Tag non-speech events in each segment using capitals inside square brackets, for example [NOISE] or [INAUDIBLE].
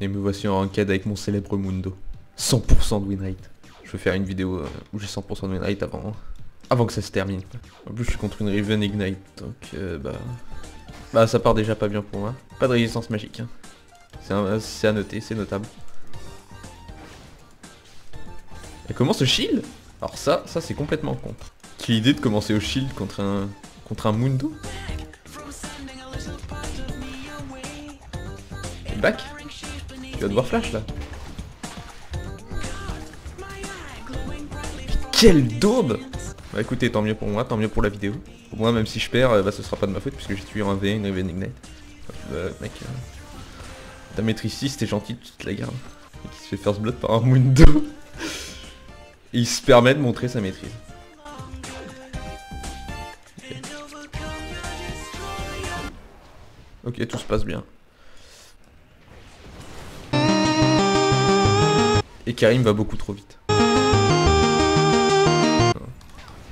Et me voici en ranked avec mon célèbre Mundo. 100% de win rate. Je vais faire une vidéo euh, où j'ai 100% de win rate avant, avant que ça se termine. En plus je suis contre une Riven Ignite, donc euh, bah... Bah ça part déjà pas bien pour moi. Pas de résistance magique. Hein. C'est à noter, c'est notable. Et comment ce shield? Alors ça, ça c'est complètement con. Quelle idée de commencer au shield contre un contre un Mundo? Back? Tu vas devoir flash là. Quelle daube Bah écoutez, tant mieux pour moi, tant mieux pour la vidéo. Au moins, même si je perds, euh, bah ce sera pas de ma faute puisque j'ai tué en V, une Riven Ignite. Bah, mec, euh, ta maîtrise 6, t'es gentil, tu te la gardes. Et qui se fait first blood par un Mundo. Et il se permet de montrer sa maîtrise. Ok, tout se passe bien. Karim va beaucoup trop vite.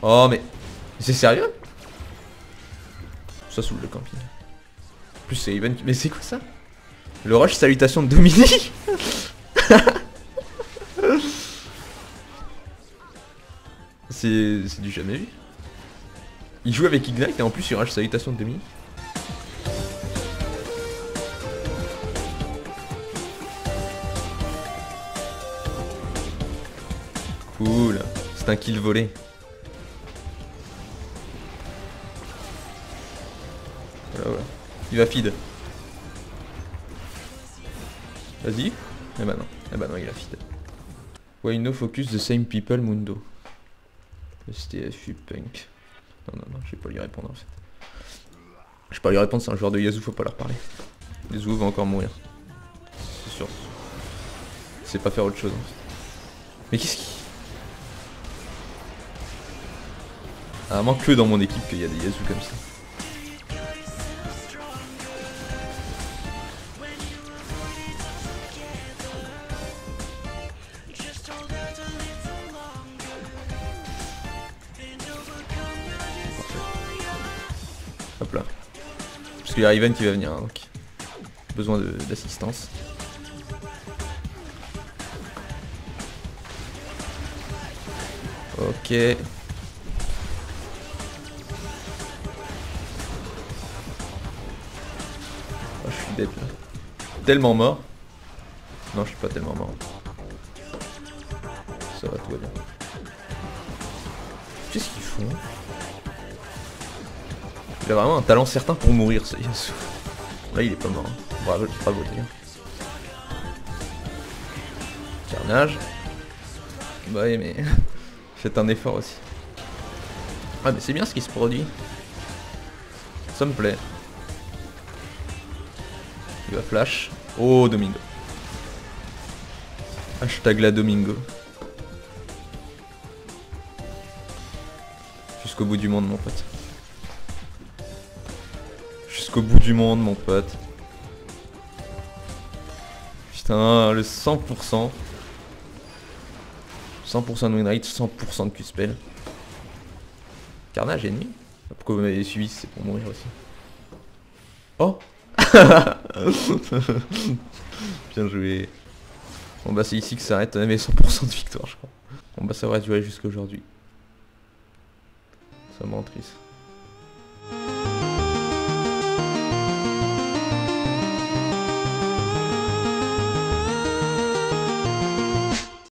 Oh mais... C'est sérieux? Ça saoule le camping. Plus c'est Even. Mais c'est quoi ça? Le rush salutation de Dominique? [LAUGHS] C'est du jamais vu. Il joue avec Ignite et en plus il rush salutation de Dominique. Cool. C'est un kill volé. Voilà, voilà. Il va feed. Vas-y. Eh bah non. Eh bah non, il a feed. Why no focus the same people Mundo? STFU punk. Non, non, non, je vais pas lui répondre en fait. Je vais pas lui répondre, c'est un joueur de Yazoo, faut pas leur parler. Yazoo va encore mourir. C'est sûr. C'est pas faire autre chose en fait. Mais qu'est-ce qui... Ah, vraiment que dans mon équipe qu'il y a des Yazoo comme ça. Hop là. Parce qu'il y a Riven qui va venir, hein, donc. Besoin d'assistance. Ok. Tellement mort. Non, je suis pas tellement mort. Ça va, tout va bien. Qu'est-ce qu'ils font? Il a vraiment un talent certain pour mourir, ce Yasuo. Là, il est pas mort. Hein. Bravo, bravo, gars. Carnage. Bah oui, mais... [LAUGHS] Faites un effort aussi. Ah, mais c'est bien ce qui se produit. Ça me plaît. Flash. Oh, Domingo. Hashtag la Domingo. Jusqu'au bout du monde, mon pote. Jusqu'au bout du monde, mon pote. Putain, le 100%. 100% de winrate, 100% de Q-spell. Carnage ennemi Pourquoi vous m'avez suivi C'est pour mourir aussi. Oh [LAUGHS] Bien joué. Bon bah c'est ici que ça s'arrête, on avait 100% de victoire je crois. Bon bah ça va durer jusqu'à aujourd'hui. Ça m'en triste.